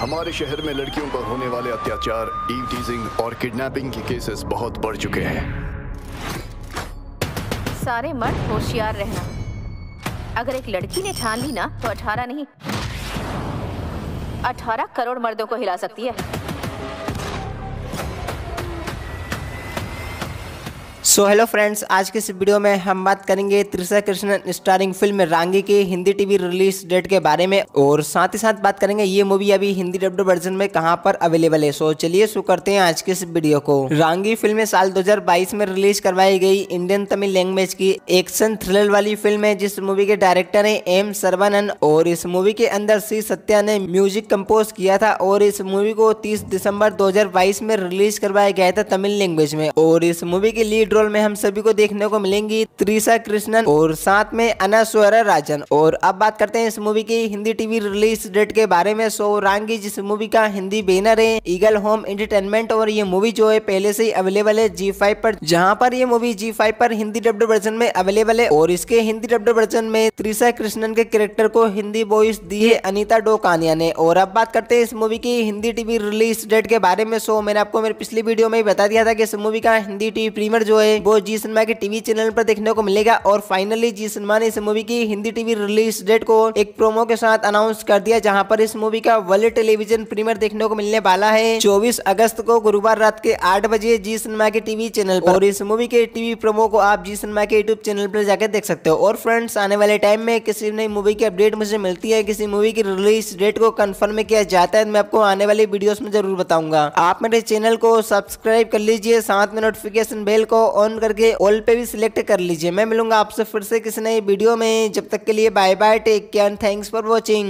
हमारे शहर में लड़कियों पर होने वाले अत्याचार ईव टीजिंग और किडनैपिंग के केसेस बहुत बढ़ चुके हैं। सारे मर्द होशियार रहना। अगर एक लड़की ने ठान ली ना तो अठारह नहीं, अठारह करोड़ मर्दों को हिला सकती है। सो हेलो फ्रेंड्स आज के इस वीडियो में हम बात करेंगे त्रिशा कृष्णन स्टारिंग फ़िल्म रांगी की हिंदी टीवी रिलीज़ डेट के बारे में और साथ ही साथ बात करेंगे ये मूवी अभी हिंदी डब्ड वर्जन में कहाँ पर अवेलेबल है। सो चलिए शुरू करते हैं आज के इस वीडियो को। रांगी फ़िल्म साल 2022 में रिलीज़ करवाई गई इंडियन तमिल लैंग्वेज की एक्शन थ्रिलर वाली फ़िल्म है, जिस मूवी के डायरेक्टर है एम सर्वानंद और इस मूवी के अंदर सी सत्या ने म्यूज़िक कम्पोज किया था और इस मूवी को तीस दिसंबर दो में रिलीज़ करवाया गया था तमिल लैंग्वेज में और इस मूवी की लीड रोल में हम सभी को देखने को मिलेंगी त्रिशा कृष्णन और साथ में अनास्वरा राजन और अब बात करते हैं इस मूवी की हिंदी टीवी रिलीज़ डेट के बारे में। सो रांगी, जिस मूवी का हिंदी बैनर है ईगल होम एंटरटेनमेंट और ये मूवी जो है पहले से ही अवेलेबल है जी फाइव पर। जहाँ पर ये मूवी जी फाइव पर हिंदी डब्ड वर्जन में अवेलेबल है, और इसके हिंदी डब्ड वर्जन में त्रिशा कृष्णन के कैरेक्टर को हिंदी वॉइस दी है अनिता डोकानिया ने। और अब बात करते हैं इस मूवी की हिंदी टीवी रिलीज़ डेट के बारे में। सो मैंने आपको मेरे पिछली वीडियो में बता दिया था कि इस मूवी का हिंदी टीवी प्रीमियर जो है है, वो जी सिनेमा के टीवी चैनल पर देखने को मिलेगा और फाइनली जी सिनेमा ने इस मूवी की हिंदी टीवी रिलीज़ डेट को एक प्रोमो के साथ अनाउंस कर दिया, जहाँ पर इस मूवी का वर्ल्ड टेलीविज़न प्रीमियर देखने को मिलने वाला है। 24 अगस्त को गुरुवार रात के आठ बजे जी सिनेमा के टीवी चैनल पर। और इस मूवी के टीवी प्रोमो को आप जी सिनेमा के यूट्यूब चैनल पर जाकर देख सकते हो। और फ्रेंड्स आने वाले टाइम में किसी नई मूवी की अपडेट मुझे मिलती है, किसी मूवी की रिलीज़ डेट को कंफर्म किया जाता है तो मैं आपको आने वाली वीडियो में ज़रूर बताऊँगा। आप मेरे चैनल को सब्सक्राइब कर लीजिए, साथ में नोटिफिकेशन बेल को ऑन करके ऑल पे भी सिलेक्ट कर लीजिए। मैं मिलूँगा आपसे फिर से किसी नई वीडियो में। जब तक के लिए bye bye take care thanks for watching